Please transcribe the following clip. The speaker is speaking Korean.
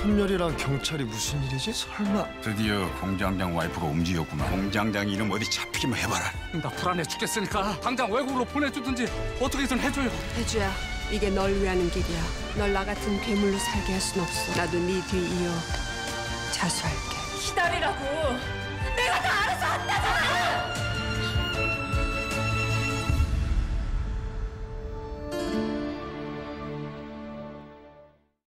선멸이랑 경찰이 무슨 일이지? 설마 드디어 공장장 와이프가 움직였구나. 공장장 이름 어디 잡히기만 해봐라. 나 불안해 죽겠으니까 당장 외국으로 보내주든지 어떻게든 해줘요. 해주야 이게 널 위하는 길이야 널 나 같은 괴물로 살게 할 순 없어 나도 네 뒤 이어 자수할게 기다리라고.